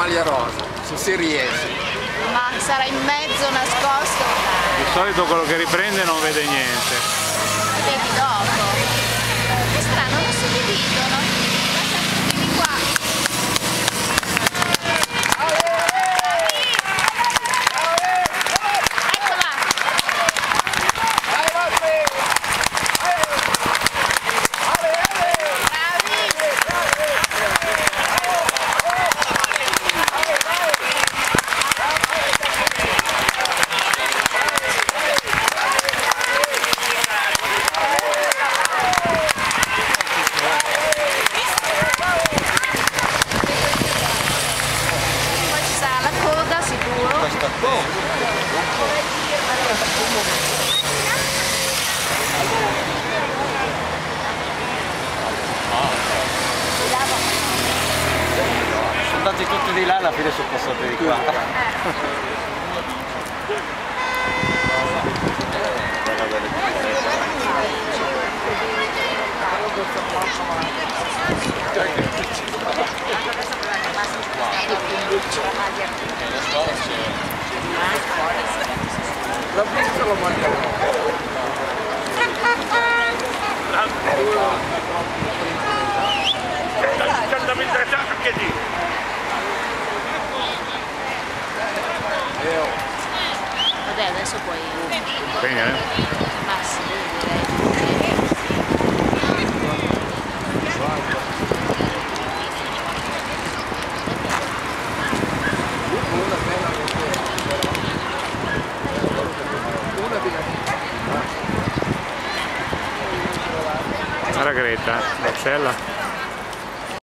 maglia rosa, se si riesce. Ma sarà in mezzo nascosto? Di solito quello che riprende non vede niente. Vedi dopo. Che strano, non si dividono. Sicuro. Sono andati tutti di là, alla fine sono passati di qua. L'ha visto la maglia rosa? Vabbè, adesso puoi... Bene, eh? Ma sì, direi. Guarda Greta, Marcella.